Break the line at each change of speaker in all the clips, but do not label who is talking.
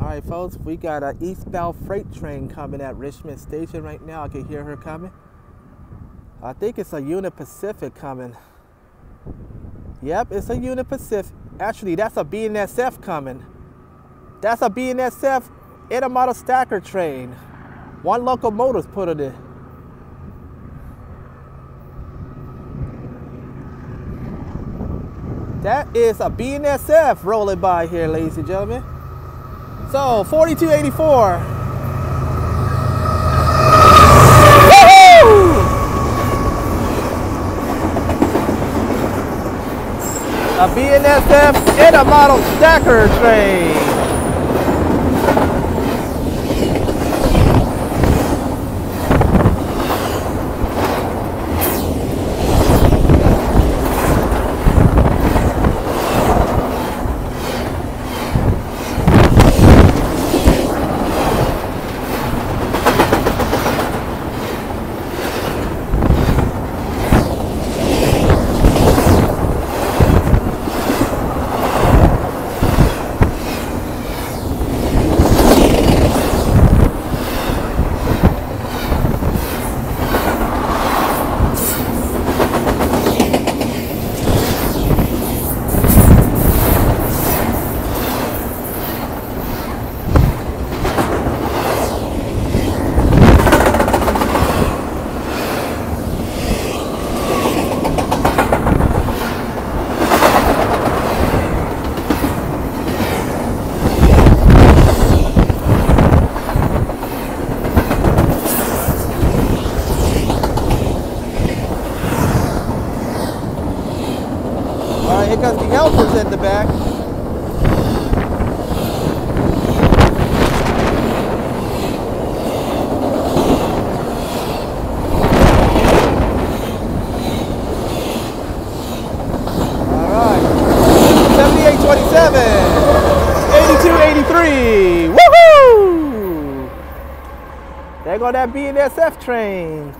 All right, folks, we got an eastbound freight train coming at Richmond Station right now. I can hear her coming. I think it's a Union Pacific coming. Yep, it's a Union Pacific. Actually, that's a BNSF coming. That's a BNSF intermodal stacker train. One locomotive's put it in. That is a BNSF rolling by here, ladies and gentlemen. So, 4284. Woohoo! A BNSF intermodal stacker train. All right, here comes the helpers in the back. All right, 7827, 8283, woohoo! There go that BNSF train.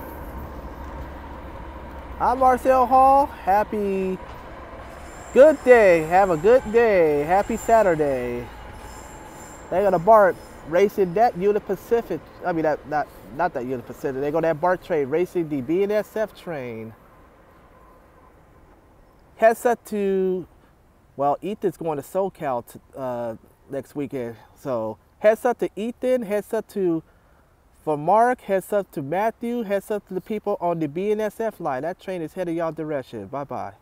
I'm Marcel Hall. Happy Good day. Have a good day. Happy Saturday. They got a BART racing that Union Pacific. I mean, that not not that Union Pacific. They got that BART train racing the BNSF train. Heads up to, well, Ethan's going to SoCal uh, next weekend. So heads up to Ethan. Heads up to for Mark. Heads up to Matthew. Heads up to the people on the BNSF line. That train is headed y'all direction. Bye bye.